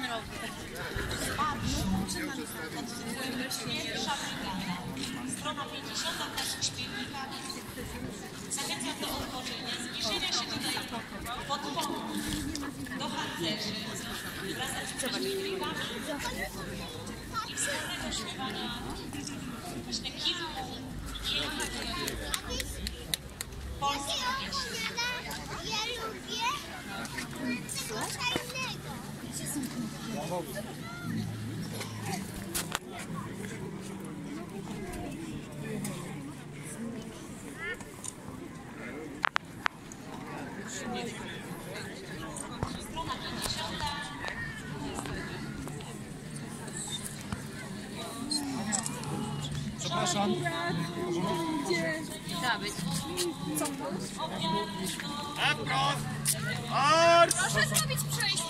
ten rower. Pierwsza brygada, strona 50 naszych śpiewnikami. Zachęcam do otworzenia, zbliżenia się tutaj pod pomoc do harcerzy wraz ze śpiewnikami i wspólnego śpiewania właśnie kilku pięknych polskich Strona 50. Przepraszam. Proszę zrobić przejście.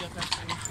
ya.